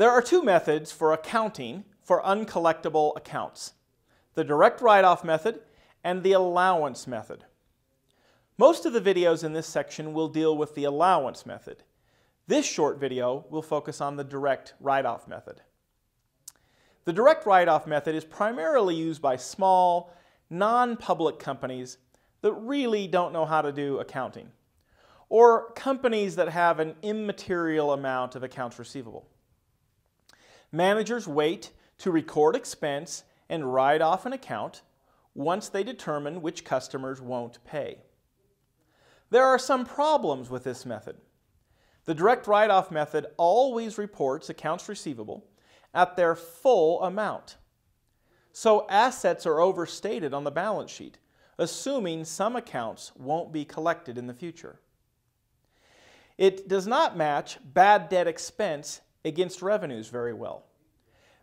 There are two methods for accounting for uncollectible accounts, the direct write-off method and the allowance method. Most of the videos in this section will deal with the allowance method. This short video will focus on the direct write-off method. The direct write-off method is primarily used by small, non-public companies that really don't know how to do accounting, or companies that have an immaterial amount of accounts receivable. Managers wait to record expense and write off an account once they determine which customers won't pay. There are some problems with this method. The direct write-off method always reports accounts receivable at their full amount. So assets are overstated on the balance sheet, assuming some accounts won't be collected in the future. It does not match bad debt expense against revenues very well.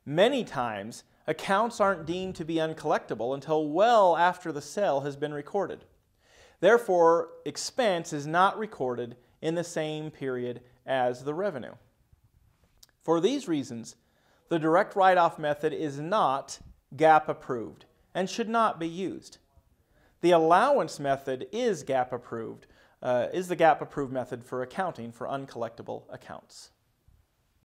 Many times, accounts aren't deemed to be uncollectible until well after the sale has been recorded. Therefore, expense is not recorded in the same period as the revenue. For these reasons, the direct write-off method is not GAAP approved and should not be used. The allowance method is GAAP approved, uh, is the GAAP approved method for accounting for uncollectible accounts.